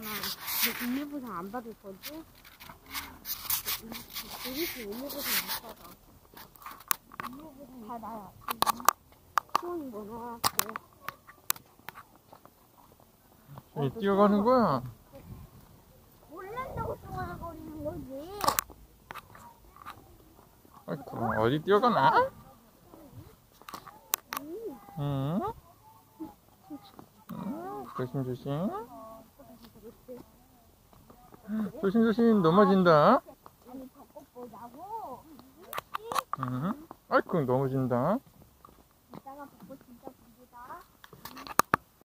그 일부상 안 받을 거지? 우리도 일부상 못 받아. 다 나야. 수원이 뭐나 이 뛰어가는 거야. 몰란다고 쏘아거리는 거지. 아이고, 어디 뛰어가나? 응? 응? 조심조심. 조심조심 넘어진다. 아니 벚꽃 보자고. 응? 아이고, 넘어진다. 이따가 벚꽃